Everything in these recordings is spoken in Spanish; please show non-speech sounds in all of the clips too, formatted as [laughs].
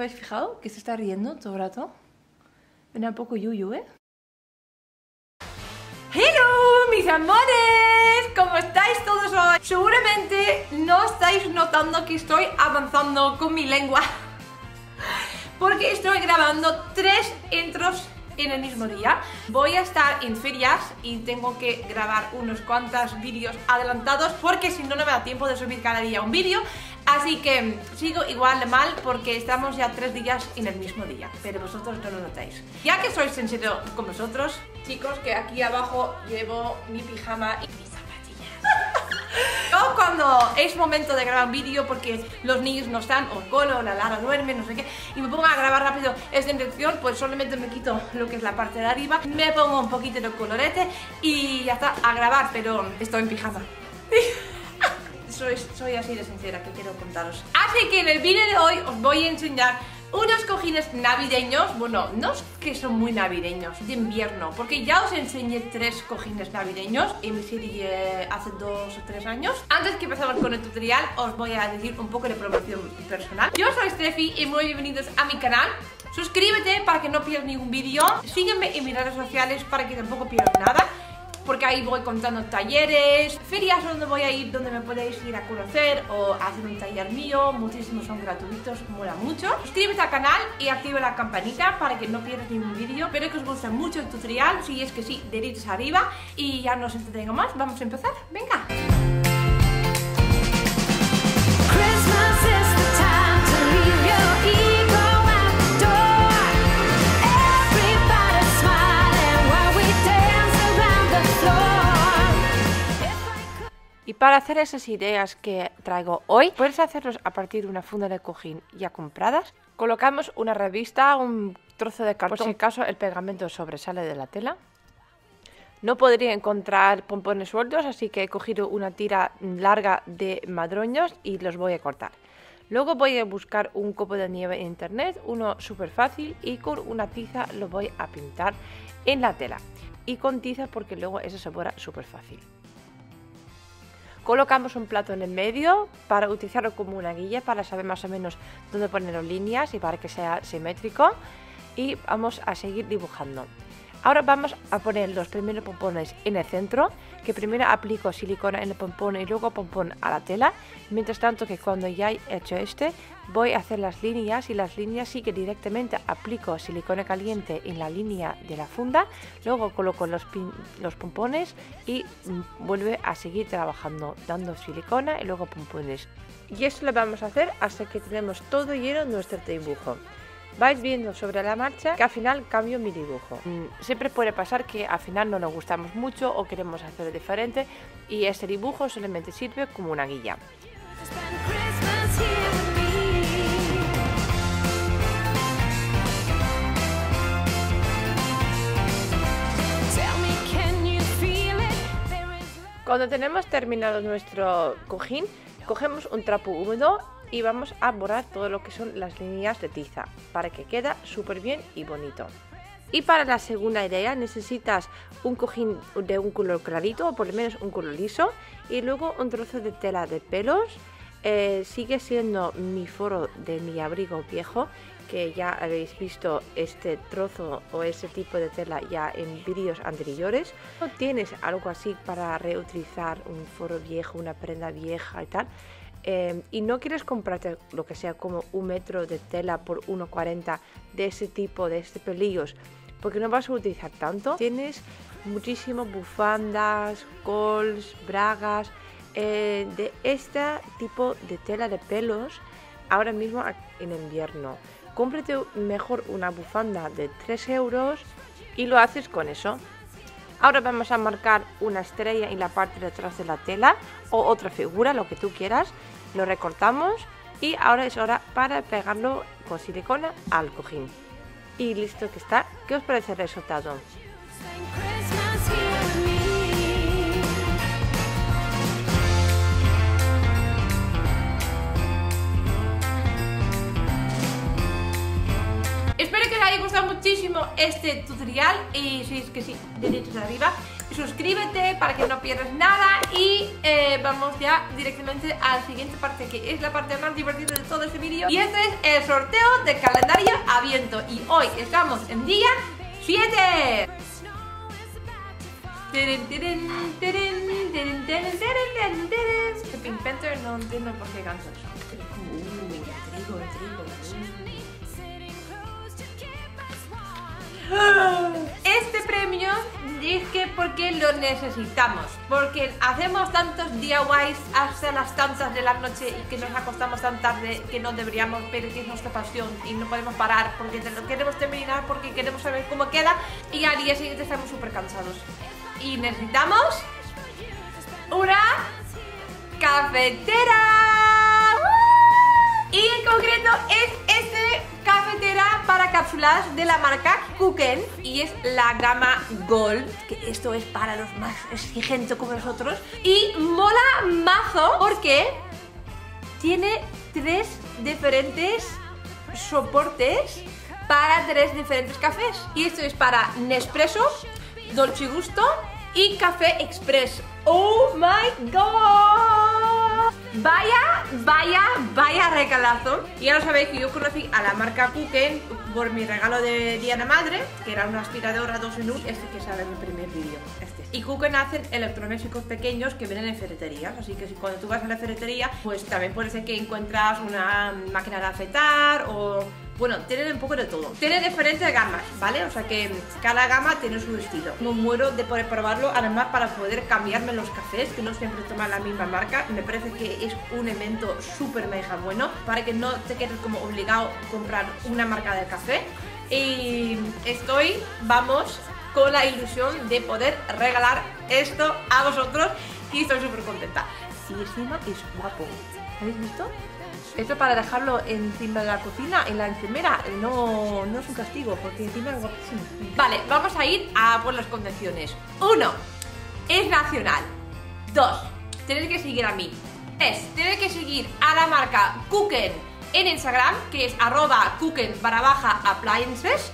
habéis fijado? Que se está riendo todo el rato. Ven un poco yuyu, ¿eh? ¡Hello, mis amores! ¿Cómo estáis todos hoy? Seguramente no estáis notando que estoy avanzando con mi lengua. [laughs] Porque estoy grabando tres intros en el mismo día. Voy a estar en ferias y tengo que grabar unos cuantos vídeos adelantados porque si no, no me da tiempo de subir cada día un vídeo. Así que sigo igual de mal porque estamos ya tres días en el mismo día, pero vosotros no lo notáis. Ya que soy sincero con vosotros, chicos, que aquí abajo llevo mi pijama y mis zapatillas. [laughs] Yo cuando es momento de grabar un vídeo porque los niños no están, o Colo, o la Lara duerme, no sé qué, y me pongo a grabar rápido esta intención, pues solamente me quito lo que es la parte de arriba, me pongo un poquito de colorete y ya está, a grabar, pero estoy en pijama. [laughs] soy, soy así de sincera que quiero contaros. Así que en el vídeo de hoy os voy a enseñar unos cojines navideños, bueno, no es que son muy navideños, de invierno, porque ya os enseñé tres cojines navideños en mi serie hace dos o tres años. Antes que empezamos con el tutorial, os voy a decir un poco de promoción personal. Yo soy Steffi y muy bienvenidos a mi canal. Suscríbete para que no pierdas ningún vídeo. Sígueme en mis redes sociales para que tampoco pierdas nada porque ahí voy contando talleres, ferias donde voy a ir, donde me podéis ir a conocer o hacer un taller mío, muchísimos son gratuitos, mola mucho. Suscríbete al canal y activa la campanita para que no pierdas ningún vídeo. Espero que os guste mucho el tutorial, si es que sí, deditos arriba y ya no os entretengo más, vamos a empezar, venga. Y para hacer esas ideas que traigo hoy, puedes hacerlos a partir de una funda de cojín ya compradas. Colocamos una revista, un trozo de cartón, por si acaso el pegamento sobresale de la tela. No podría encontrar pompones sueltos, así que he cogido una tira larga de madroños y los voy a cortar. Luego voy a buscar un copo de nieve en internet, uno súper fácil, y con una tiza lo voy a pintar en la tela. Y con tiza porque luego eso se borra súper fácil. Colocamos un plato en el medio para utilizarlo como una guía para saber más o menos dónde poner las líneas y para que sea simétrico. Y vamos a seguir dibujando. Ahora vamos a poner los primeros pompones en el centro, que primero aplico silicona en el pompón y luego pompón a la tela. Mientras tanto que cuando ya he hecho este, voy a hacer las líneas y las líneas sí que directamente aplico silicona caliente en la línea de la funda, luego coloco los, pompones y mm, vuelve a seguir trabajando dando silicona y luego pompones. Y esto lo vamos a hacer hasta que tenemos todo lleno nuestro dibujo vais viendo sobre la marcha que al final cambio mi dibujo. Mm, siempre puede pasar que al final no nos gustamos mucho o queremos hacerlo diferente y este dibujo solamente sirve como una guía. Cuando tenemos terminado nuestro cojín, cogemos un trapo húmedo y vamos a borrar todo lo que son las líneas de tiza para que quede súper bien y bonito. Y para la segunda idea necesitas un cojín de un color clarito o por lo menos un color liso y luego un trozo de tela de pelos. Eh, sigue siendo mi foro de mi abrigo viejo que ya habéis visto este trozo o ese tipo de tela ya en vídeos anteriores. ¿No tienes algo así para reutilizar un foro viejo, una prenda vieja y tal? Em, y no quieres comprarte lo que sea como un metro de tela por 1,40 de ese tipo, de este pelillos, porque no vas a utilizar tanto, tienes muchísimas bufandas, cols, bragas, eh, de este tipo de tela de pelos ahora mismo en invierno. Cómprate mejor una bufanda de 3 euros y lo haces con eso. Ahora vamos a marcar una estrella en la parte de atrás de la tela o otra figura, lo que tú quieras. Lo recortamos y ahora es hora para pegarlo con silicona al cojín. Y listo que está. ¿Qué os parece el resultado? Espero que os haya gustado muchísimo este tutorial y si es que sí, deditos arriba. Suscríbete para que no pierdas nada y eh, vamos ya directamente a la siguiente parte que es la parte más divertida de todo este vídeo y este es el sorteo de calendario abierto y hoy estamos en día 7. Este Pink Panther no entiendo por qué canto. Uh, trigo, trigo. Es que porque lo necesitamos, porque hacemos tantos DIYs hasta las tantas de la noche y que nos acostamos tan tarde que no deberíamos, pero que es nuestra pasión y no podemos parar porque lo queremos terminar, porque queremos saber cómo queda y al día siguiente estamos súper cansados. Y necesitamos una cafetera. Y en concreto es cafetera para cápsulas de la marca Kuken y es la gama Gold, que esto es para los más exigentes como nosotros. Y mola mazo porque tiene tres diferentes soportes para tres diferentes cafés. Y esto es para Nespresso, Dolce Gusto y Café Express. ¡Oh my god! Vaya, vaya, vaya regalazo. Y ya lo sabéis que yo conocí a la marca Kuken por mi regalo de de Madre, que era una aspiradora 2 en 1, este que sale en mi primer vídeo. Este. Y Kuken hacen electrodomésticos pequeños que vienen en ferreterías, así que si cuando tú vas a la ferretería, pues también puede ser que encuentras una máquina de afeitar o bueno, tienen un poco de todo. Tiene diferentes gamas, ¿vale? O sea que cada gama tiene su estilo. No muero de poder probarlo, además para poder cambiarme los cafés, que no siempre toman la misma marca. Me parece que es un evento súper mega bueno para que no te quedes como obligado a comprar una marca de café. Y estoy, vamos, con la ilusión de poder regalar esto a vosotros y estoy súper contenta. Y encima es guapo. ¿Habéis visto? Esto para dejarlo encima de la cocina, en la encimera, no, no es un castigo, porque encima es guapísimo. Vale, vamos a ir a por las condiciones. Uno, es nacional. Dos, tenéis que seguir a mí. Tres, tenéis que seguir a la marca Cooken en Instagram, que es arroba cooken barra baja appliances.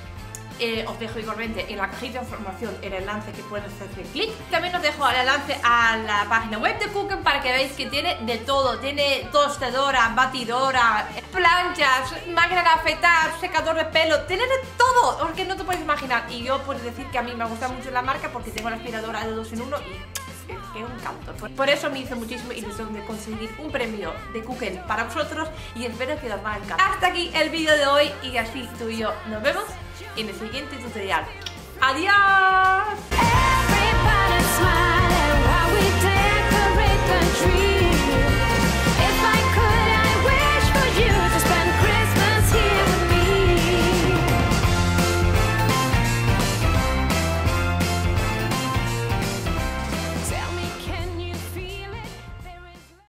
Eh, os dejo igualmente en la cajita de información el enlace que pueden hacer clic. También os dejo el enlace a la página web de Cooken para que veáis que tiene de todo. Tiene tostadora, batidora, planchas, máquina de afeitar, secador de pelo. Tiene de todo, porque no te puedes imaginar. Y yo puedo decir que a mí me gusta mucho la marca porque tengo la aspiradora de dos en uno y es que un canto. Por eso me hizo muchísimo ilusión de conseguir un premio de Cooken para vosotros y espero que os va. Hasta aquí el vídeo de hoy y así tú y yo nos vemos en el siguiente tutorial. ¡Adiós!